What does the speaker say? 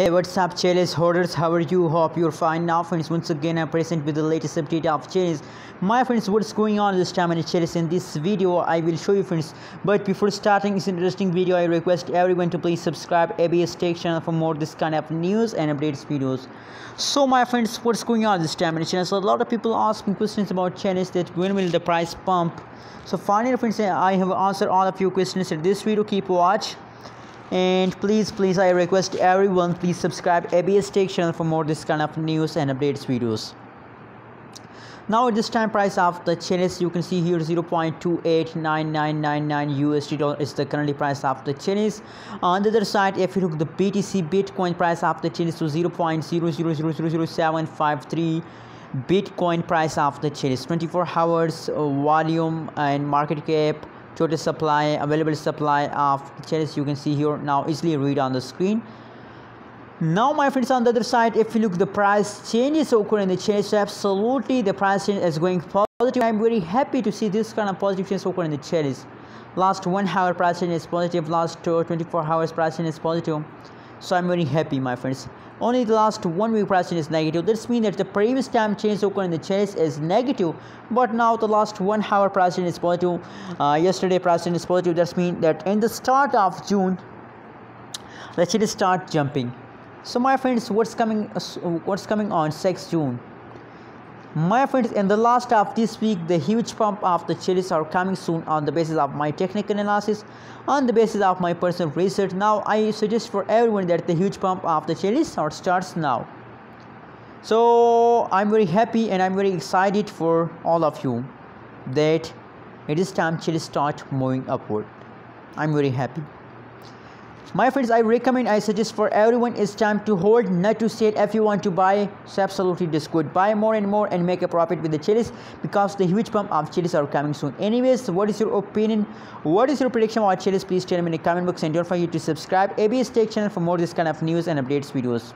Hey what's up Chiliz holders how are you? Hope you're fine. Now friends once again I'm present with the latest update of Chiliz. My friends what's going on this time in Chiliz? In this video I will show you friends. But before starting this interesting video I request everyone to please subscribe ABS Tech channel for more this kind of news and updates videos. So my friends what's going on this time in Chiliz? So a lot of people asking questions about Chiliz that when will the price pump? So finally friends I have answered all of your questions in this video. Keep watch and please please i request everyone please subscribe abs tech channel for more this kind of news and updates videos. Now at this time price of the Chiliz you can see here 0.289999 USD dollar is the currently price of the Chiliz on the other side if you look the BTC Bitcoin price of the Chiliz to 0.0000753 Bitcoin price of the Chiliz 24 hours uh, volume and market cap total supply available supply of Chiliz you can see here now easily read on the screen. Now my friends on the other side if you look the price changes occur in the so absolutely the price change is going positive. I'm very happy to see this kind of positive change occur in the Chiliz last one hour price change is positive last uh, 24 hours price change is positive. So i'm very happy my friends only the last one week price change is negative. This means that the previous time change occurred in the Chiliz is negative but now the last one hour price change is positive. Uh, yesterday price change is positive. That means that in the start of june the Chiliz start jumping. So my friends what's coming uh, what's coming on 6 june my friends in the last of this week the huge pump of the Chiliz are coming soon on the basis of my technical analysis on the basis of my personal research. Now i suggest for everyone that the huge pump of the Chiliz starts now. So i'm very happy and i'm very excited for all of you that it is time Chiliz start moving upward. I'm very happy my friends i recommend i suggest for everyone it's time to hold not to sell if you want to buy so absolutely this good. Buy more and more and make a profit with the Chiliz because the huge pump of Chiliz are coming soon. Anyways what is your opinion? What is your prediction about Chiliz? Please tell me in the comment box and don't forget to subscribe. Abs tech channel for more this kind of news and updates videos